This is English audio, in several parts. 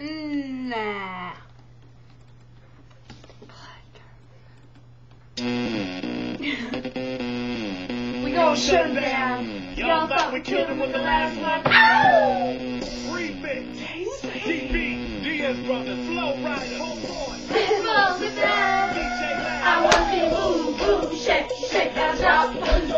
Nah. we gonna shut him down. Y'all thought we killed him with the last one? Remix. DB, DS Brothers, Flow Rider, Homeboy, Slow it down. DJ I Loud. want you move, move, shake, shake that drop.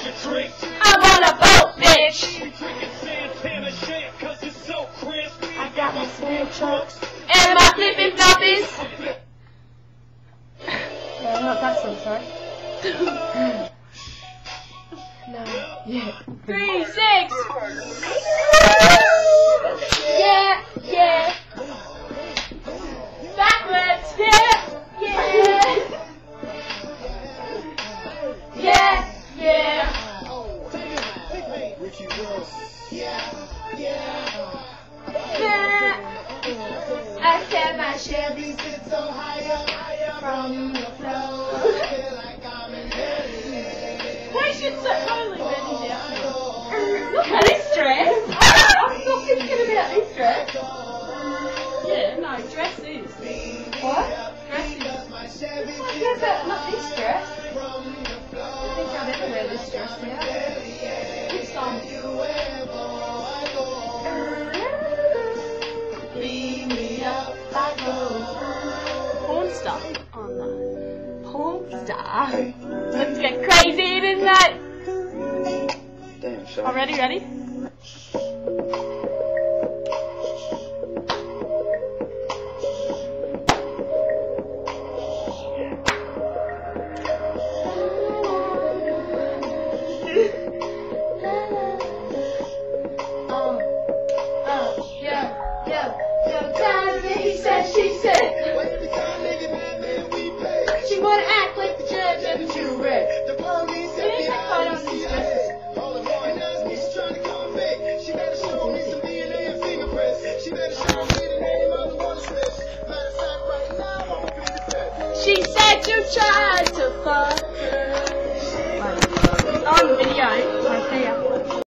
Say, I want a boat, bitch. We drinking Santana shit 'cause it's so crisp. I got my snake trucks and my flippin' floppies. No, not that song, sorry. no. Yeah. Three, six. Yeah, yeah. Yeah. yeah. I said my Chevy sits so high up, from the floor. Why should so totally bend down? Look at this dress. I'm so thinking about this dress. Yeah, no, dress is. What? Dress is. Yeah, but not this Porn. Let's get crazy tonight. Damn, son. Already ready? She said you tried to fuck her. On video.